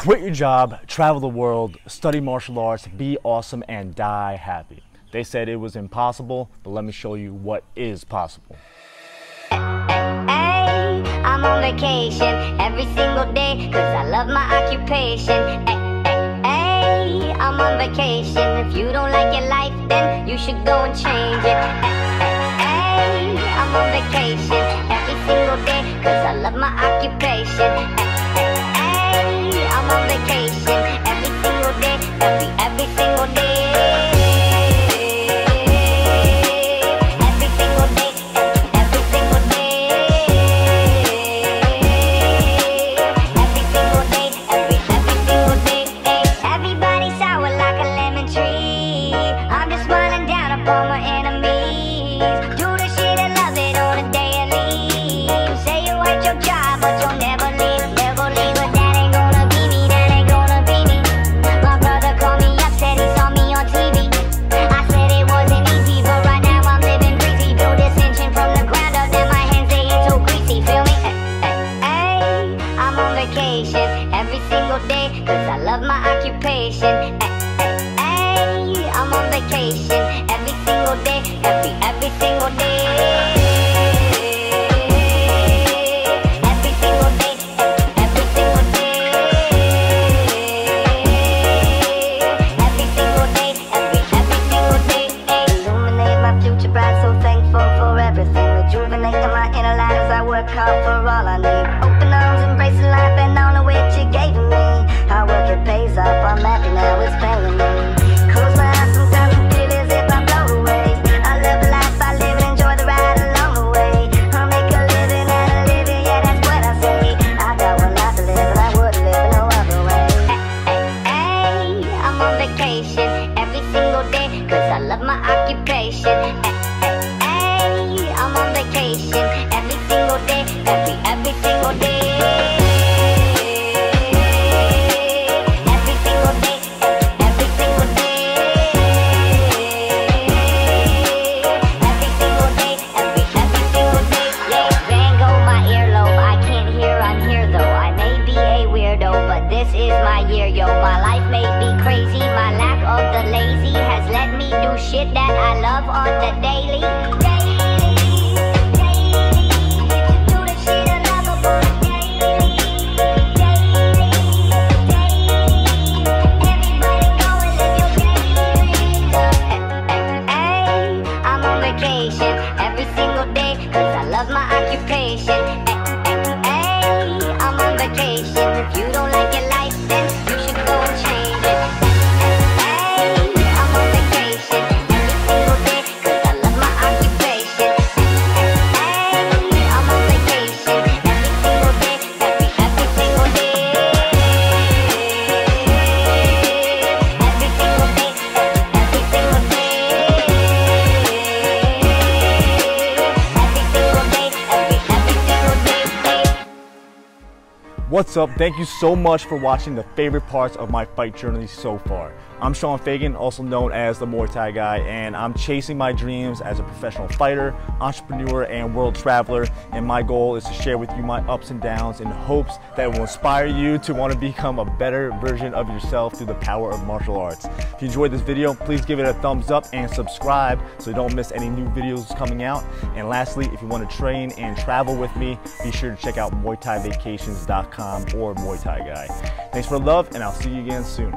Quit your job, travel the world, study martial arts, be awesome, and die happy. They said it was impossible, but let me show you what is possible. Hey, I'm on vacation every single day cause I love my occupation. Hey, hey, hey, I'm on vacation. If you don't like your life, then you should go and change it. Hey, hey, I'm on vacation every single day cause I love my occupation. Every single day, every, every single day. Every single day, every single day. Every single day, every, every single day. Everybody sour like a lemon tree. I'm just smiling down upon my vacation every single day, cause I love my occupation. Hey, I'm on vacation every single day, every, every single day. Thankful for everything. Rejuvenating my inner light as I work hard for all I need. Open love my occupation. Hey, hey, hey, I'm on vacation every single day, every, every single day. Every single day, every single day. Every single day, every, every single day. Yeah, Van Gogh, my earlobe. I can't hear, I'm here though. I may be a weirdo, but this is my year, yo. My life may be crazy. My lack of the lazy has let me shit that I love on the daily. Every single day cause I love my occupation. What's up? Thank you so much for watching the favorite parts of my fight journey so far. I'm Sean Fagan, also known as the Muay Thai guy, and I'm chasing my dreams as a professional fighter, entrepreneur, and world traveler. And my goal is to share with you my ups and downs in hopes that it will inspire you to want to become a better version of yourself through the power of martial arts. If you enjoyed this video, please give it a thumbs up and subscribe so you don't miss any new videos coming out. And lastly, if you want to train and travel with me, be sure to check out MuayThaiVacations.com or Muay Thai Guy. Thanks for the love, and I'll see you again soon.